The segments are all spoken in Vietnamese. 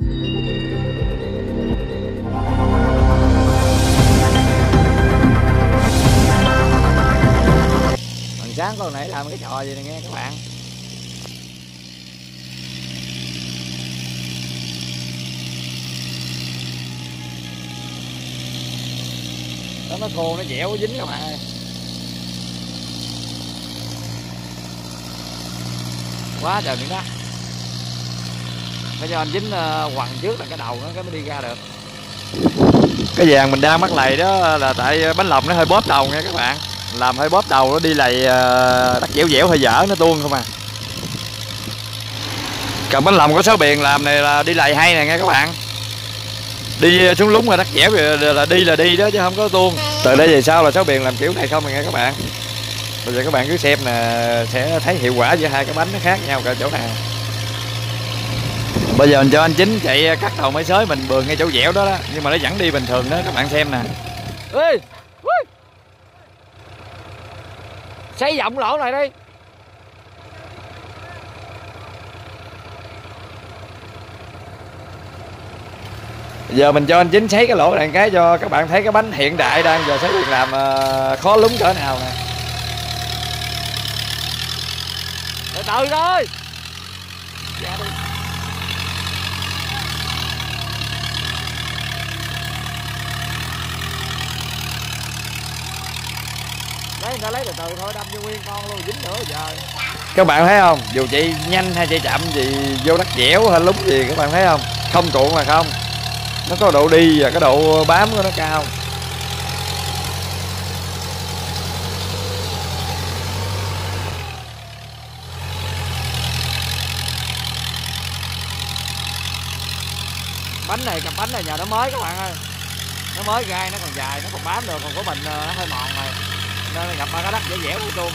mình sáng con nãy làm cái trò gì nè nghe các bạn? Đó, nó khô nó dẻo, nó dính các bạn ơi. Quá trời miếng đất phải cho anh dính ờ, quằn trước là cái đầu nó cái mới đi ra được. Cái vàng mình đang mắc lầy đó là tại ờ, bánh lồng nó hơi bóp đầu nha các bạn. Làm hơi bóp đầu nó đi lầy ờ, đất dẻo dẻo hơi dở, nó tuôn không à. Cầm bánh lòng có sáu biển làm này là đi lầy hay nè nghe các bạn. Đi xuống lúng là đất dẻo là đi là đi đó chứ không có tuôn. Từ đây về sau là sáu biển làm kiểu này không nghe các bạn. Bây giờ các bạn cứ xem nè, sẽ thấy hiệu quả giữa hai cái bánh nó khác nhau cả chỗ nào bây giờ mình cho anh chính chạy à, cắt đầu máy xới, mình bường ngay chỗ dẻo đó đó. Nhưng mà nó vẫn đi bình thường đó, các bạn xem nè. Ê xây giọng lỗ này đi. Giờ mình cho anh chính sấy cái lỗ này cái cho các bạn thấy cái bánh hiện đại đang giờ sấy việc làm à, khó lúng cỡ nào nè. Từ từ thôi dạ đi lấy người ta lấy từ từ thôi đâm cho nguyên con luôn dính nữa giờ. Các bạn thấy không? Dù chạy nhanh hay chạy chậm gì vô đất dẻo hay lúng gì các bạn thấy không? Không cuộn là không. Nó có độ đi và cái độ bám của nó cao. Bánh này cặp bánh này nhà nó mới các bạn ơi. Nó mới gai nó còn dài nó còn bám được còn của mình ờ, nó hơi mòn này nên gặp ba cái đất dễ dẻo luôn.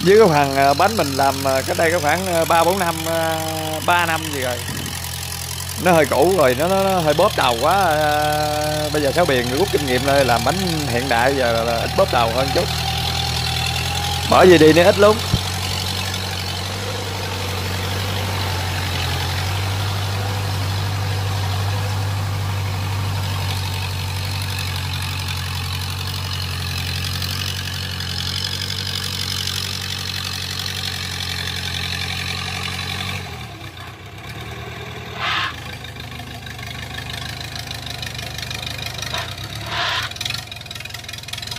Với cái phần ờ, bánh mình làm ờ, cái đây có khoảng ờ, ba bốn năm ba năm gì rồi. Nó hơi cũ rồi nó, nó, nó hơi bóp đầu quá à, bây giờ sáu biển rút kinh nghiệm lên làm bánh hiện đại giờ là, là ít bóp đầu hơn chút. Bởi vì đi nó ít lắm.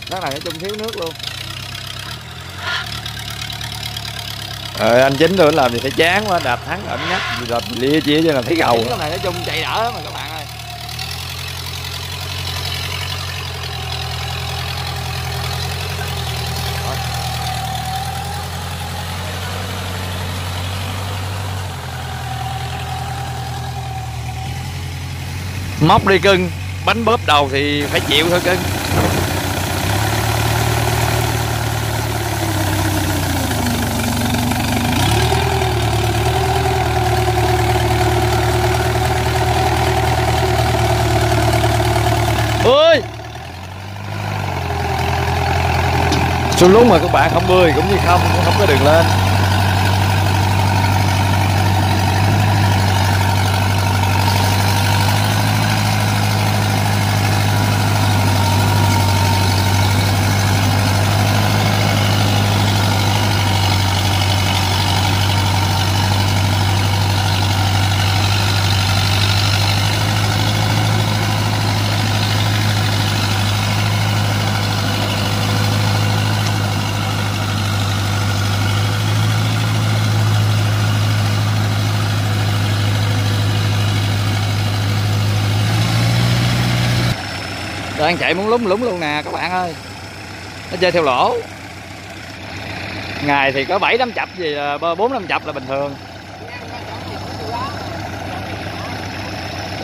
Đất này nói chung thiếu nước luôn. Ờ, anh chính tôi làm thì phải chán quá đạp thắng ẩn nhất gì đạp lia chia cho là thấy gầu cái này nói chung chạy đỡ mà các bạn ơi. Móc đi cưng bánh bóp đầu thì phải chịu thôi cưng ơi xuống lúc mà các bạn không bơi cũng như không, cũng không có đường lên. Đang chạy muốn lúng lúng luôn nè, các bạn ơi. Nó chơi theo lỗ. Ngày thì có bảy năm chập gì à, bốn năm chập là bình thường.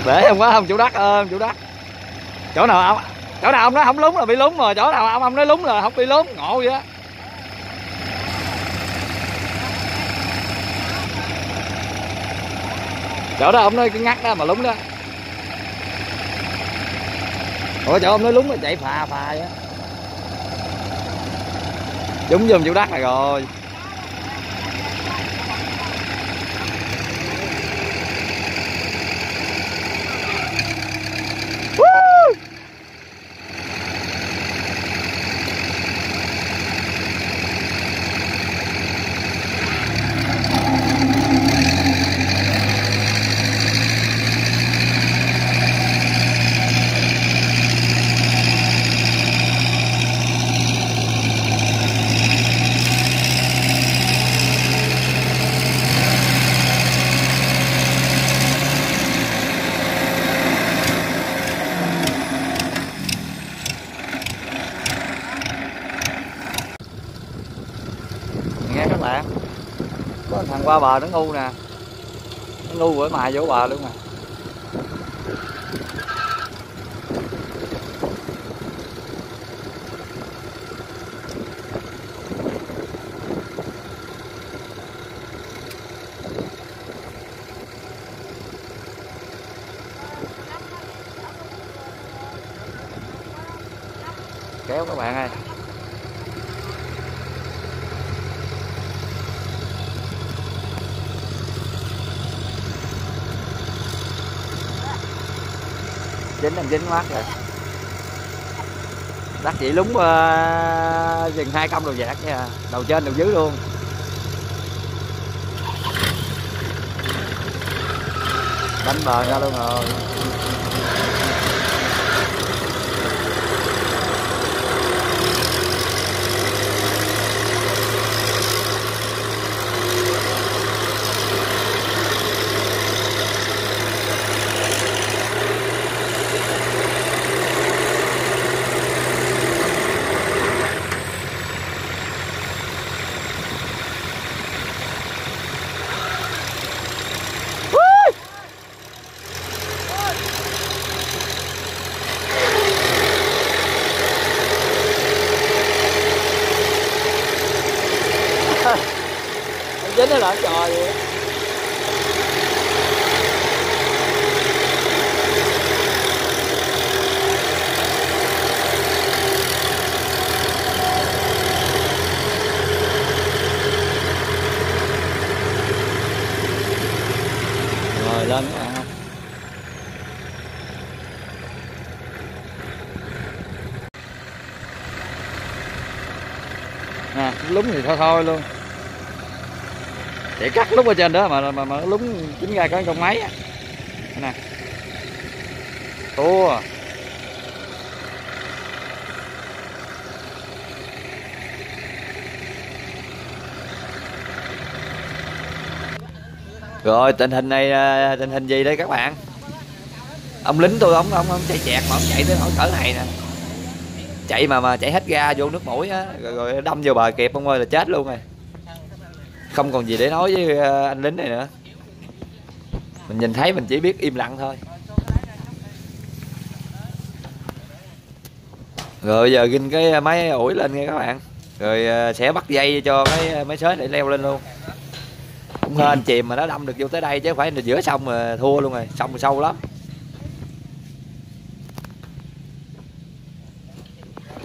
Để không có không chủ đất ơn ờ, chủ đất chỗ nào ông, chỗ nào ông nói không lúng là bị lúng rồi, chỗ nào ông ông nói lúng là không bị lúng, ngộ vậy đó chỗ đó ông nói cái ngắt đó mà lúng đó ủa chỗ ông nói lúng là chạy phà phà vậy đúng giùm chủ đất này rồi. bạn có thằng qua bờ nó ngu nè. Nó ngu với mài vô bờ luôn nè chính em dính mát rồi đắt chỉ lúng ờ, uh, chừng hai công đầu dạt nha. Đầu trên đầu dưới luôn. Đánh bờ ra luôn rồi dính nó lại trời vậy rồi lên các bạn nè lúng thì thôi thôi luôn. Để cắt lúc ở trên đó mà mà, mà lúng chính ra có con máy á. Nè. Tua rồi tình hình này à, tình hình gì đây các bạn? Ông lính tôi ông ông, ông chạy chẹt mà ông chạy tới hỏi cỡ này nè chạy mà mà chạy hết ga vô nước mũi á rồi, rồi đâm vô bờ kẹp ông ơi là chết luôn rồi. Không còn gì để nói với ờ, anh lính này nữa. Mình nhìn thấy mình chỉ biết im lặng thôi. Rồi giờ ginh cái máy ủi lên nghe các bạn. Rồi ờ, sẽ bắt dây cho cái máy xới để leo lên luôn. Cũng hên chìm mà nó đâm được vô tới đây chứ phải là giữa sông mà thua luôn rồi sông sâu lắm.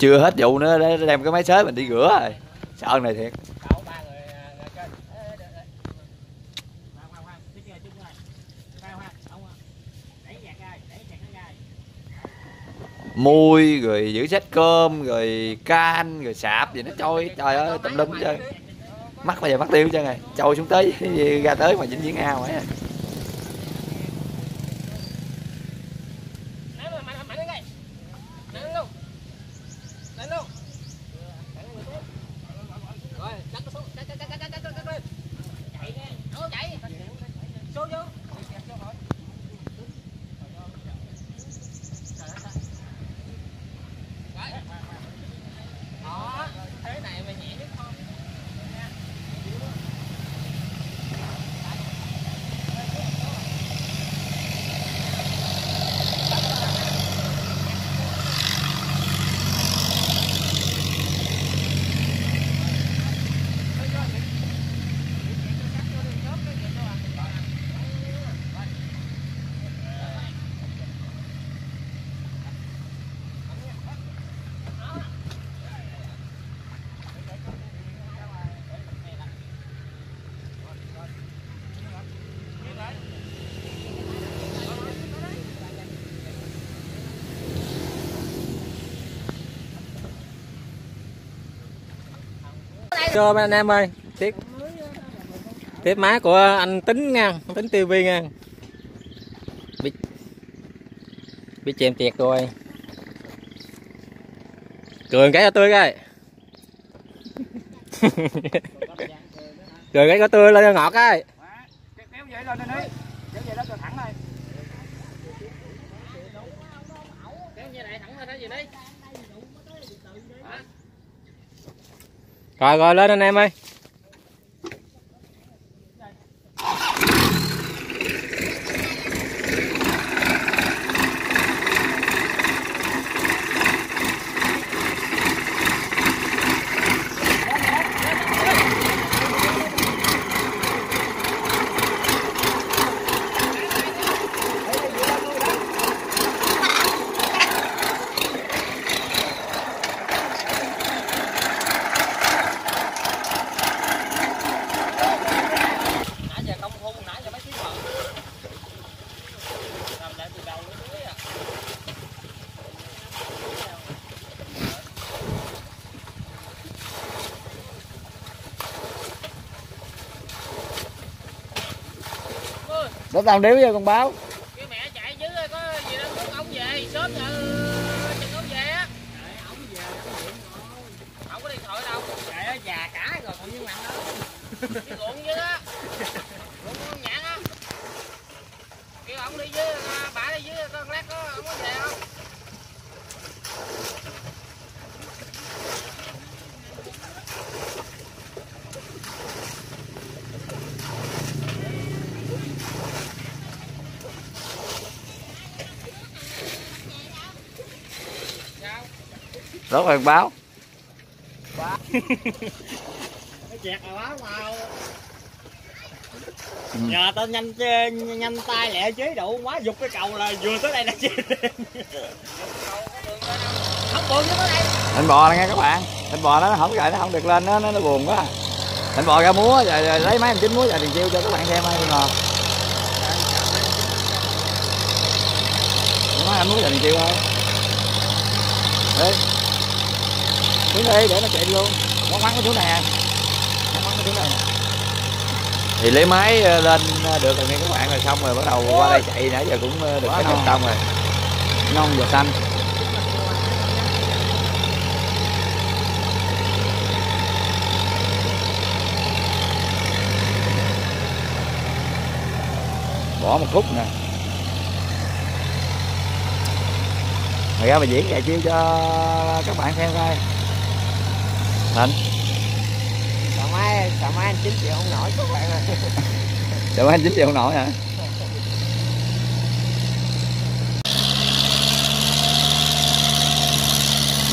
Chưa hết vụ nữa, để đem cái máy xới mình đi rửa rồi. Sợ này thiệt. Mui, rồi giữ sách cơm, rồi can, rồi sạp gì nó trôi, trời ơi, tùm lum chơi mắc mắt bây giờ mắt tiêu hết này trôi xuống tới, ra tới mà dính dính ao ấy à. Cho anh em ơi. Tiếp. Tiếp máy của anh tính nha. Tính tivi nha. Bị bị chèm tiệt rồi. Cười cái cho tươi coi. Cười cái có tươi lên ngọt cái kéo vậy lên đây kéo vậy đó cho thẳng đây rồi rồi lên anh em ơi. Để tao đếm cho con báo cái mẹ chạy chứ có gì đâu muốn ông về sớm giờ chừng ông về á ông về không có điện thoại đâu trời ơi già cả rồi còn như mặn đâu đi ruộng chứ á ruộng con nhãn á kêu ông đi với bà đi với con lát có ông có về không rốt rồi con báo. Rồi màu Ừ. nhờ tao nhanh nhanh, tay lẹ chế độ quá dục cái cầu là vừa tới đây là chế không buồn chứ đây. Thịnh bò nghe các bạn. Thịnh bò nó không gậy nó không được lên nó nó, buồn quá. Thịnh bò ra múa rồi, rồi lấy máy anh chính múa và tiền chiêu cho các bạn xem hay ngon máy anh múa và tiền chiêu thôi đi xuống đi để nó chạy đi luôn. Quán quán cái xuống này à? Quán cái xuống này. Thì lấy máy ờ, lên ờ, được rồi nghe các bạn rồi xong rồi bắt đầu qua đây chạy. Nãy giờ cũng ờ, được cái chục tông rồi. Non và xanh. Bỏ một khúc nè. Mày ra mà diễn chạy chiêu cho các bạn xem coi thịnh sợ mai sợ mai anh chín triệu không nổi các bạn ơi. Sợ anh chín triệu không nổi hả?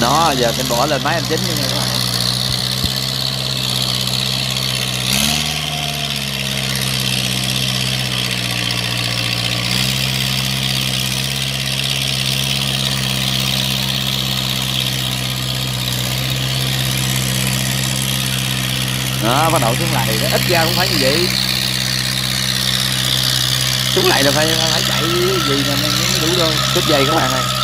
Đó giờ mình bỏ lên máy anh chín nha các bạn đó bắt đầu xuống lại, ít ra cũng phải như vậy. Xuống lại là phải phải chạy gì mà mới đủ đâu. Chút dây các bạn ơi.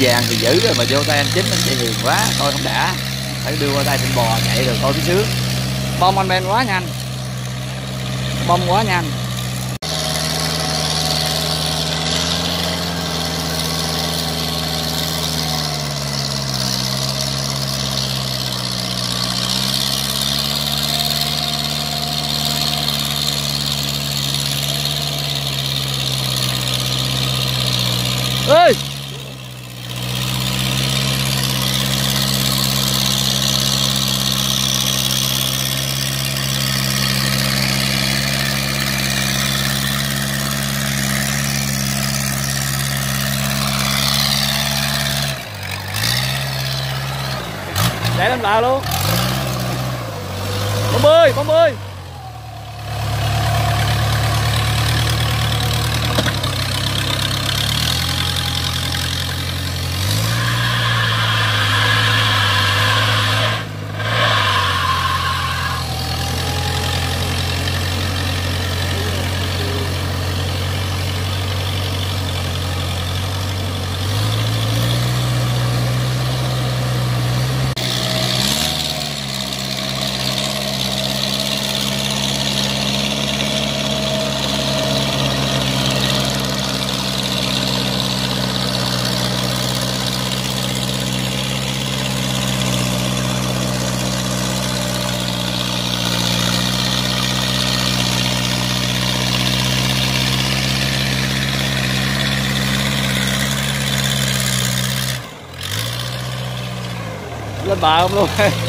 Cái vàng thì giữ rồi mà vô tay anh chính anh chạy hiền quá, thôi không đã. Phải đưa qua tay thịt bò chạy rồi coi cái sướng bom anh men quá nhanh. Bom quá nhanh ơi chạy lên bờ luôn bóng bơi bóng bơi lên bờ không